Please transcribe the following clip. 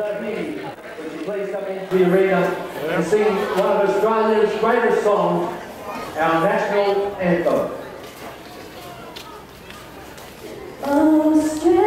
Would you please come into the arena and sing one of Australia's greatest songs, our national anthem. Australia.